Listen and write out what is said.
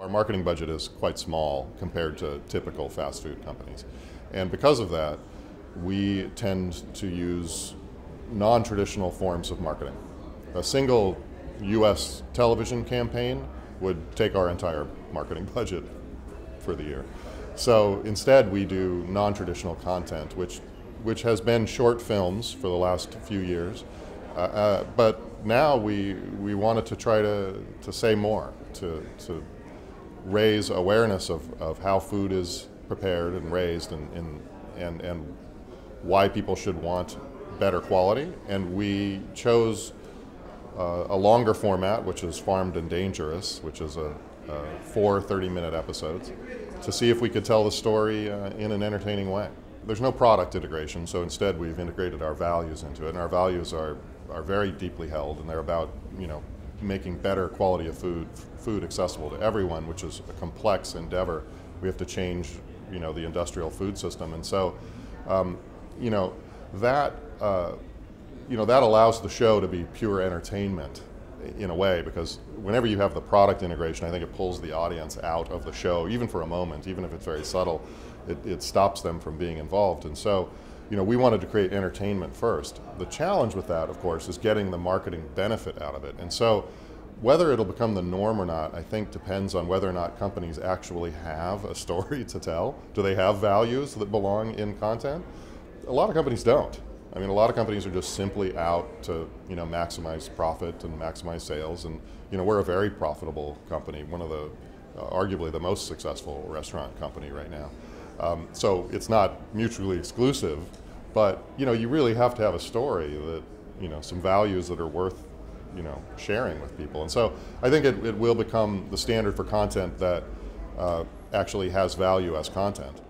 Our marketing budget is quite small compared to typical fast food companies. And because of that, we tend to use non traditional forms of marketing. A single US television campaign would take our entire marketing budget for the year. So instead, we do non traditional content, which, which has been short films for the last few years. Uh, uh, but now we, we wanted to try to, to say more, to, to raise awareness of, of how food is prepared and raised and, and, and, and why people should want better quality. And we chose uh, a longer format, which is Farmed and Dangerous, which is a, a four 30 minute episodes, to see if we could tell the story uh, in an entertaining way. There's no product integration, so instead we've integrated our values into it, and our values are, are very deeply held, and they're about, you know, making better quality of food, food accessible to everyone, which is a complex endeavor. We have to change, you know, the industrial food system, and so, um, you know, that, uh, you know, that allows the show to be pure entertainment in a way because whenever you have the product integration, I think it pulls the audience out of the show, even for a moment, even if it's very subtle, it, it stops them from being involved. And so, you know, we wanted to create entertainment first. The challenge with that, of course, is getting the marketing benefit out of it. And so, whether it'll become the norm or not, I think depends on whether or not companies actually have a story to tell. Do they have values that belong in content? A lot of companies don't. I mean, a lot of companies are just simply out to, you know, maximize profit and maximize sales. And, you know, we're a very profitable company, one of the, uh, arguably the most successful restaurant company right now. Um, so it's not mutually exclusive, but you know you really have to have a story that you know some values that are worth you know sharing with people. And so I think it, it will become the standard for content that uh, actually has value as content.